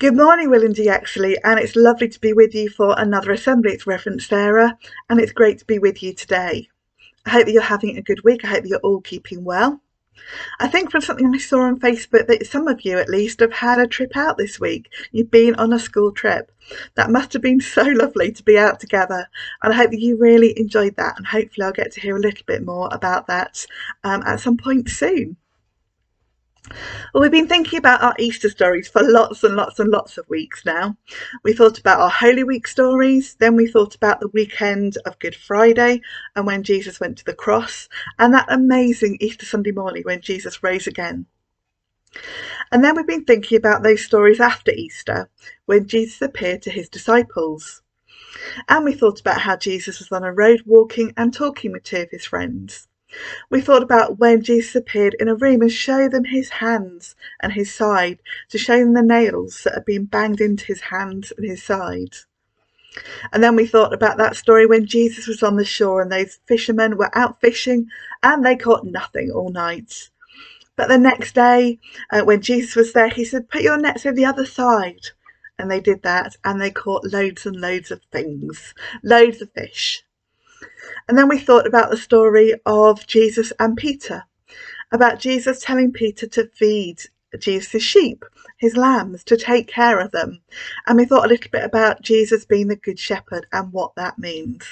Good morning, William de Yaxley, and it's lovely to be with you for another assembly. It's Reverend Sarah, and it's great to be with you today. I hope that you're having a good week. I hope that you're all keeping well. I think from something I saw on Facebook that some of you at least have had a trip out this week. You've been on a school trip. That must have been so lovely to be out together, and I hope that you really enjoyed that. And hopefully, I'll get to hear a little bit more about that um, at some point soon. Well, we've been thinking about our Easter stories for lots and lots and lots of weeks now. We thought about our Holy Week stories, then we thought about the weekend of Good Friday and when Jesus went to the cross, and that amazing Easter Sunday morning when Jesus rose again. And then we've been thinking about those stories after Easter when Jesus appeared to his disciples. And we thought about how Jesus was on a road walking and talking with two of his friends. We thought about when Jesus appeared in a room and showed them his hands and his side to show them the nails that had been banged into his hands and his side. And then we thought about that story when Jesus was on the shore and those fishermen were out fishing and they caught nothing all night. But the next day, uh, when Jesus was there, he said, Put your nets over the other side. And they did that and they caught loads and loads of things, loads of fish. And then we thought about the story of Jesus and Peter, about Jesus telling Peter to feed Jesus' sheep, his lambs, to take care of them. And we thought a little bit about Jesus being the Good Shepherd and what that means.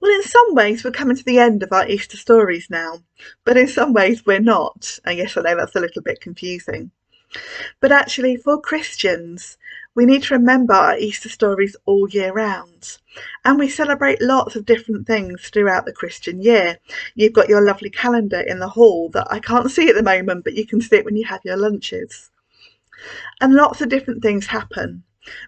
Well, in some ways, we're coming to the end of our Easter stories now, but in some ways, we're not. And yes, I know that's a little bit confusing. But actually, for Christians, we need to remember our Easter stories all year round. And we celebrate lots of different things throughout the Christian year. You've got your lovely calendar in the hall that I can't see at the moment, but you can see it when you have your lunches. And lots of different things happen.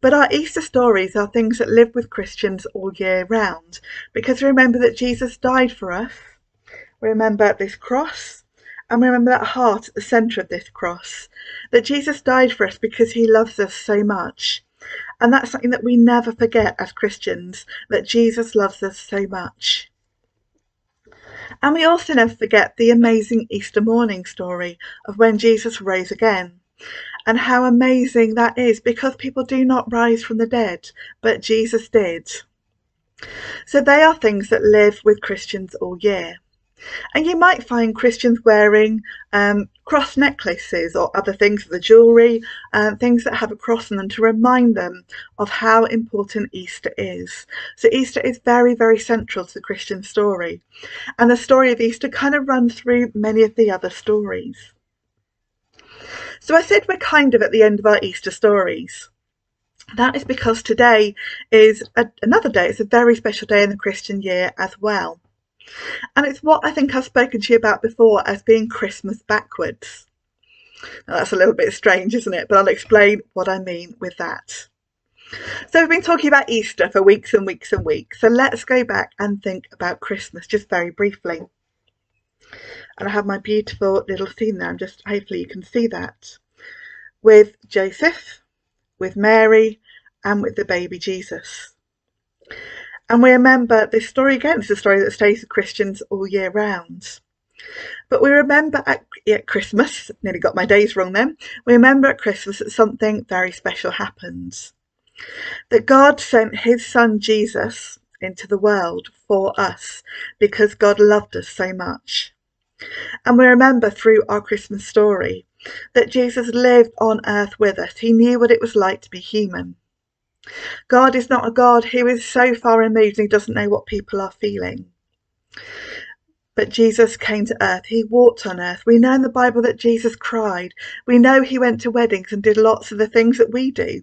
But our Easter stories are things that live with Christians all year round because remember that Jesus died for us. Remember this cross and remember that heart at the centre of this cross that Jesus died for us because he loves us so much. And that's something that we never forget as Christians that Jesus loves us so much. And we also never forget the amazing Easter morning story of when Jesus rose again. And how amazing that is because people do not rise from the dead, but Jesus did. So they are things that live with Christians all year. And you might find Christians wearing um, cross necklaces or other things the jewellery, uh, things that have a cross on them to remind them of how important Easter is. So Easter is very, very central to the Christian story. And the story of Easter kind of runs through many of the other stories. So I said we're kind of at the end of our Easter stories. That is because today is a, another day. It's a very special day in the Christian year as well. And it's what I think I've spoken to you about before as being Christmas backwards. Now that's a little bit strange, isn't it? But I'll explain what I mean with that. So we've been talking about Easter for weeks and weeks and weeks. So let's go back and think about Christmas just very briefly. And I have my beautiful little scene there. I'm just hopefully you can see that with Joseph, with Mary, and with the baby Jesus. And we remember this story again, it's a story that stays with Christians all year round. But we remember at, at, Christmas, nearly got my days wrong then, we remember at Christmas that something very special happened. That God sent his son Jesus into the world for us because God loved us so much. And we remember through our Christmas story that Jesus lived on earth with us. He knew what it was like to be human. God is not a God who is so far removed and he doesn't know what people are feeling. But Jesus came to earth. He walked on earth. We know in the Bible that Jesus cried. We know he went to weddings and did lots of the things that we do.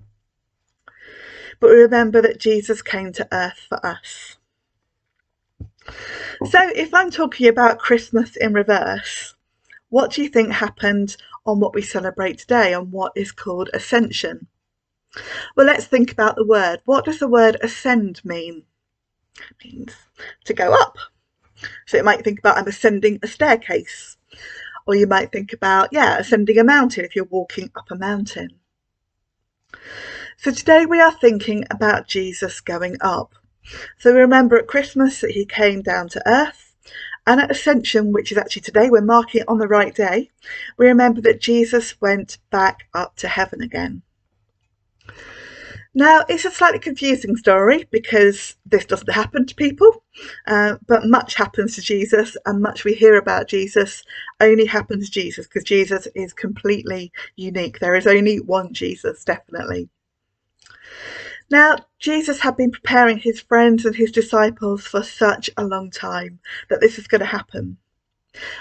But we remember that Jesus came to earth for us. So if I'm talking about Christmas in reverse, what do you think happened on what we celebrate today on what is called Ascension? Well, let's think about the word. What does the word ascend mean? It means to go up. So you might think about I'm ascending a staircase. Or you might think about, yeah, ascending a mountain if you're walking up a mountain. So today we are thinking about Jesus going up. So we remember at Christmas that he came down to earth And at Ascension, which is actually today, we're marking it on the right day, we remember that Jesus went back up to heaven again. Now, it's a slightly confusing story because this doesn't happen to people, uh, but much happens to Jesus, and much we hear about Jesus only happens to Jesus because Jesus is completely unique. There is only one Jesus, definitely. Now, Jesus had been preparing his friends and his disciples for such a long time that this was going to happen.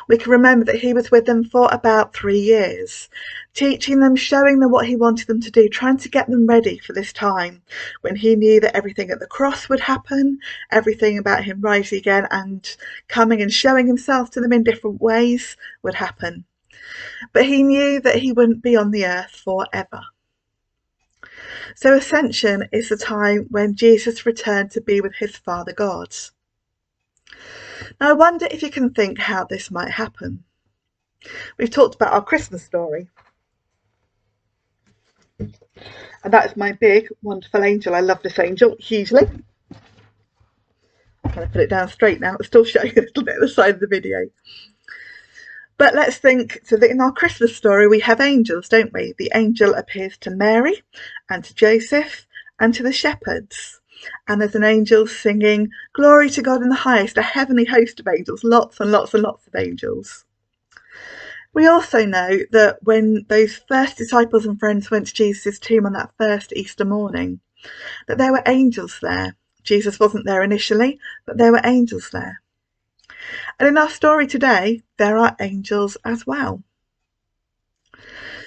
We can remember that he was with them for about three years, teaching them, showing them what he wanted them to do, trying to get them ready for this time when he knew that everything at the cross would happen, everything about him rising again and coming and showing himself to them in different ways would happen. But he knew that he wouldn't be on the earth forever. So Ascension is the time when Jesus returned to be with his Father God. Now, I wonder if you can think how this might happen. We've talked about our Christmas story. And that is my big, wonderful angel. I love this angel hugely. I'm going to put it down straight now. It's still showing a little bit at the side of the video. But let's think, so that in our Christmas story we have angels, don't we? The angel appears to Mary and to Joseph and to the shepherds and there's an angel singing, Glory to God in the highest, a heavenly host of angels, lots and lots and lots of angels. We also know that when those first disciples and friends went to Jesus' tomb on that first Easter morning, that there were angels there. Jesus wasn't there initially, but there were angels there. And in our story today, there are angels as well.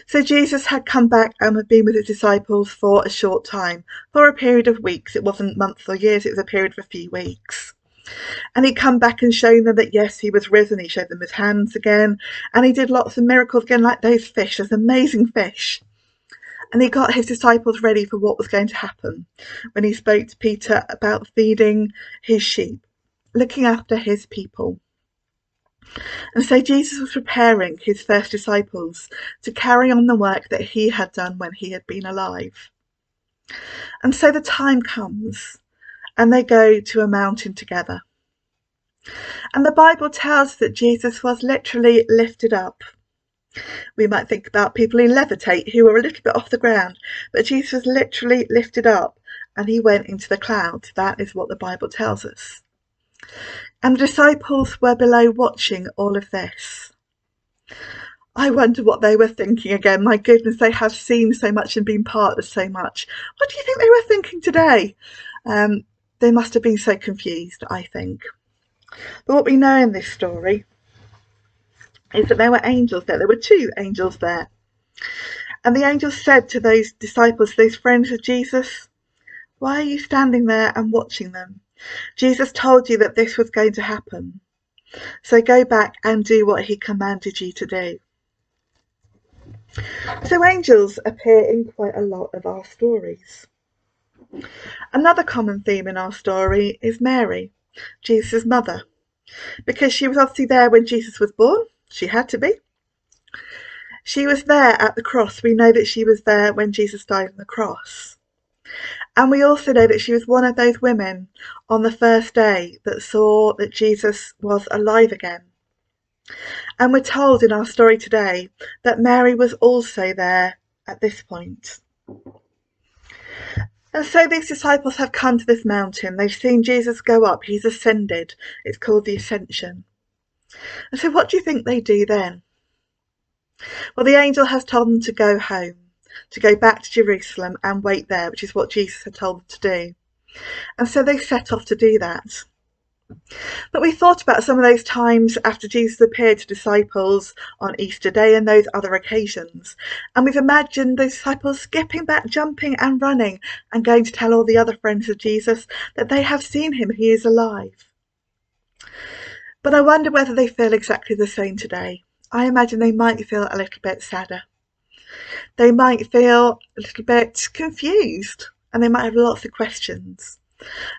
So Jesus had come back and had been with his disciples for a short time, for a period of weeks. It wasn't months or years, it was a period of a few weeks. And he'd come back and shown them that yes, he was risen. He showed them his hands again. And he did lots of miracles again, like those fish, those amazing fish. And he got his disciples ready for what was going to happen when he spoke to Peter about feeding his sheep, looking after his people. And so Jesus was preparing his first disciples to carry on the work that he had done when he had been alive. And so the time comes and they go to a mountain together. And the Bible tells that Jesus was literally lifted up. We might think about people who levitate who are a little bit off the ground, but Jesus was literally lifted up and he went into the clouds. That is what the Bible tells us. And the disciples were below watching all of this. I wonder what they were thinking again. My goodness, they have seen so much and been part of so much. What do you think they were thinking today? Um, they must have been so confused, I think. But what we know in this story is that there were angels there. There were two angels there. And the angels said to those disciples, those friends of Jesus, Why are you standing there and watching them? Jesus told you that this was going to happen. So go back and do what he commanded you to do. So angels appear in quite a lot of our stories. Another common theme in our story is Mary, Jesus' mother, because she was obviously there when Jesus was born. She had to be. She was there at the cross. We know that she was there when Jesus died on the cross. And we also know that she was one of those women on the first day that saw that Jesus was alive again. And we're told in our story today that Mary was also there at this point. And so these disciples have come to this mountain. They've seen Jesus go up. He's ascended. It's called the Ascension. And so what do you think they do then? Well, the angel has told them to go home to go back to Jerusalem and wait there, which is what Jesus had told them to do. And so they set off to do that. But we thought about some of those times after Jesus appeared to disciples on Easter Day and those other occasions. And we've imagined the disciples skipping back, jumping and running and going to tell all the other friends of Jesus that they have seen him, he is alive. But I wonder whether they feel exactly the same today. I imagine they might feel a little bit sadder they might feel a little bit confused and they might have lots of questions.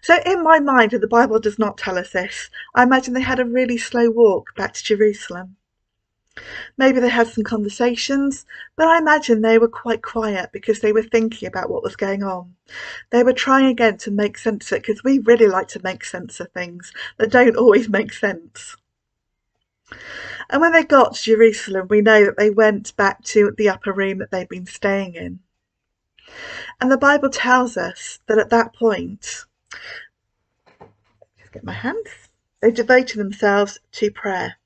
So, in my mind, the Bible does not tell us this, I imagine they had a really slow walk back to Jerusalem. Maybe they had some conversations, but I imagine they were quite quiet because they were thinking about what was going on. They were trying again to make sense of it because we really like to make sense of things that don't always make sense. And when they got to Jerusalem, we know that they went back to the upper room that they'd been staying in. And the Bible tells us that at that point, just get my hands, they devoted themselves to prayer.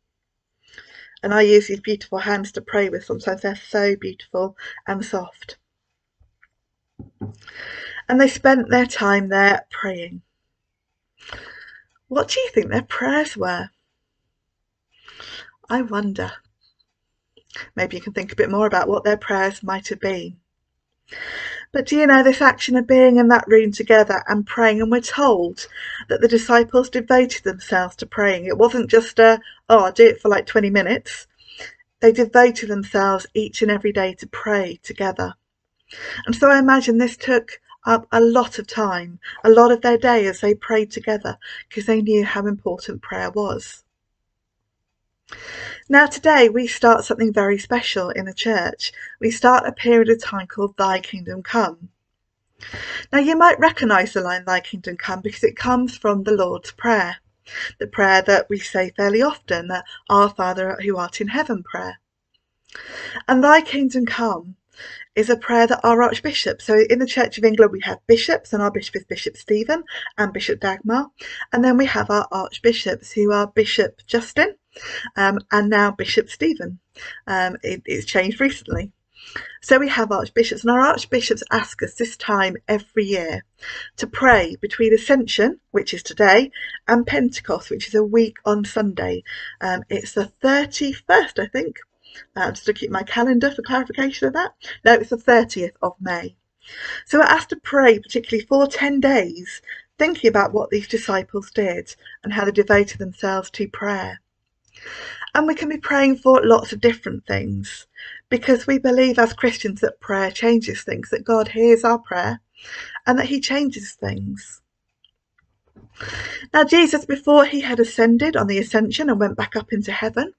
And I use these beautiful hands to pray with. Sometimes they're so beautiful and soft. And they spent their time there praying. What do you think their prayers were? I wonder. Maybe you can think a bit more about what their prayers might have been. But do you know this action of being in that room together and praying? And we're told that the disciples devoted themselves to praying. It wasn't just a, oh, I'll do it for like 20 minutes. They devoted themselves each and every day to pray together. And so I imagine this took up a lot of time, a lot of their day as they prayed together because they knew how important prayer was. Now, today we start something very special in the church. We start a period of time called Thy Kingdom Come. Now, you might recognise the line Thy Kingdom Come because it comes from the Lord's Prayer, the prayer that we say fairly often, the Our Father who art in heaven prayer. And Thy Kingdom Come is a prayer that our Archbishop, so in the Church of England we have bishops, and our Bishop is Bishop Stephen and Bishop Dagmar, and then we have our Archbishops who are Bishop Justin um, and now Bishop Stephen. Um, it, it's changed recently. So we have archbishops, and our archbishops ask us this time every year to pray between Ascension, which is today, and Pentecost, which is a week on Sunday. Um, it's the 31st, I think. Uh, just looking at my calendar for clarification of that. No, it's the 30th of May. So we're asked to pray particularly for 10 days, thinking about what these disciples did and how they devoted themselves to prayer. And we can be praying for lots of different things because we believe as Christians that prayer changes things, that God hears our prayer and that He changes things. Now, Jesus, before he had ascended on the ascension and went back up into heaven,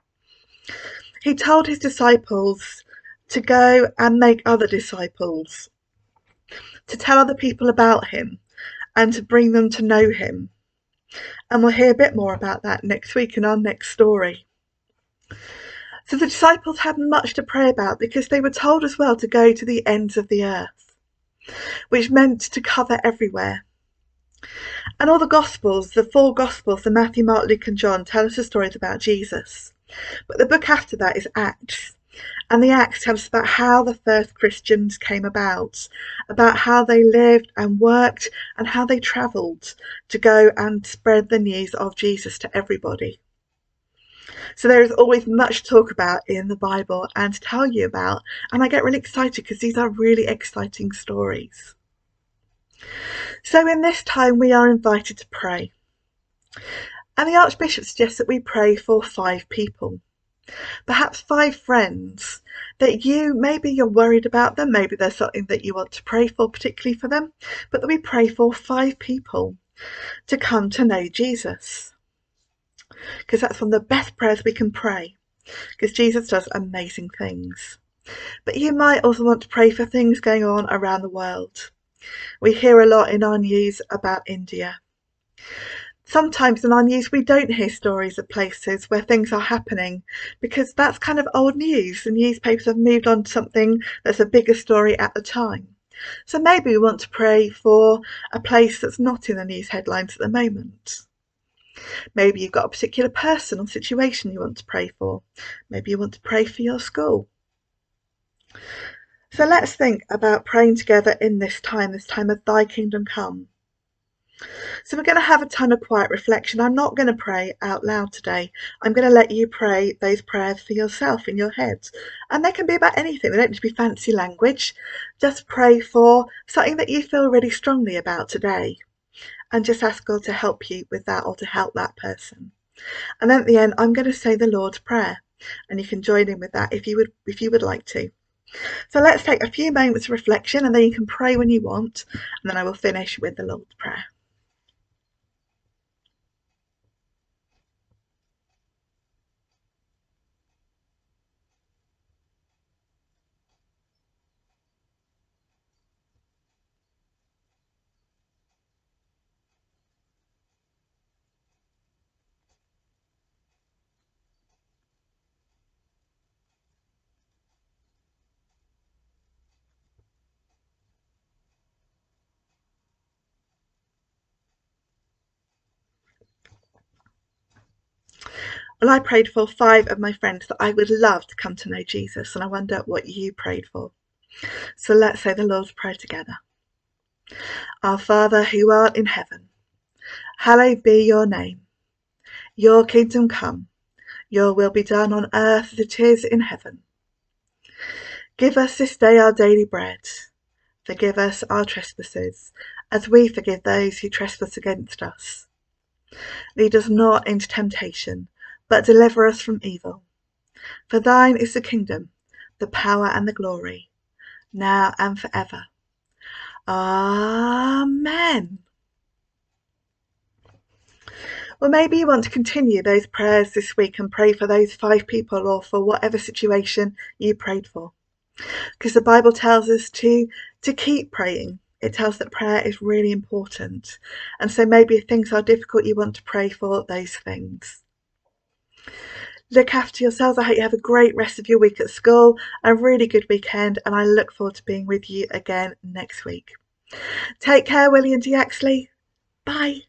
he told his disciples to go and make other disciples, to tell other people about him, and to bring them to know him. And we'll hear a bit more about that next week in our next story. So the disciples had much to pray about because they were told as well to go to the ends of the earth, which meant to cover everywhere. And all the Gospels, the four Gospels, the Matthew, Mark, Luke, and John, tell us the stories about Jesus. But the book after that is Acts. And the Acts tells us about how the first Christians came about, about how they lived and worked, and how they travelled to go and spread the news of Jesus to everybody. So there is always much to talk about in the Bible and to tell you about, and I get really excited because these are really exciting stories. So in this time, we are invited to pray. And the Archbishop suggests that we pray for five people. Perhaps five friends that you, maybe you're worried about them, maybe there's something that you want to pray for, particularly for them, but that we pray for five people to come to know Jesus. Because that's one of the best prayers we can pray, because Jesus does amazing things. But you might also want to pray for things going on around the world. We hear a lot in our news about India sometimes in our news we don't hear stories of places where things are happening because that's kind of old news. The newspapers have moved on to something that's a bigger story at the time. So maybe we want to pray for a place that's not in the news headlines at the moment. Maybe you've got a particular person or situation you want to pray for. Maybe you want to pray for your school. So let's think about praying together in this time, this time of Thy Kingdom Come. So we're going to have a time of quiet reflection. I'm not going to pray out loud today. I'm going to let you pray those prayers for yourself in your head. And they can be about anything. They don't need to be fancy language. Just pray for something that you feel really strongly about today. And just ask God to help you with that or to help that person. And then at the end, I'm going to say the Lord's Prayer. And you can join in with that if you would if you would like to. So let's take a few moments of reflection and then you can pray when you want. And then I will finish with the Lord's Prayer. Well, I prayed for five of my friends that I would love to come to know Jesus, and I wonder what you prayed for. So let's say the Lord's Prayer together. Our Father who art in heaven, hallowed be your name. Your kingdom come, your will be done on earth as it is in heaven. Give us this day our daily bread. Forgive us our trespasses, as we forgive those who trespass against us. Lead us not into temptation, but deliver us from evil. For thine is the kingdom, the power, and the glory, now and forever. Amen. Well, maybe you want to continue those prayers this week and pray for those five people or for whatever situation you prayed for. Because the Bible tells us to, to keep praying. It tells that prayer is really important. And so maybe if things are difficult, you want to pray for those things. Look after yourselves. I hope you have a great rest of your week at school, a really good weekend, and I look forward to being with you again next week. Take care, William de Yaxley. Bye.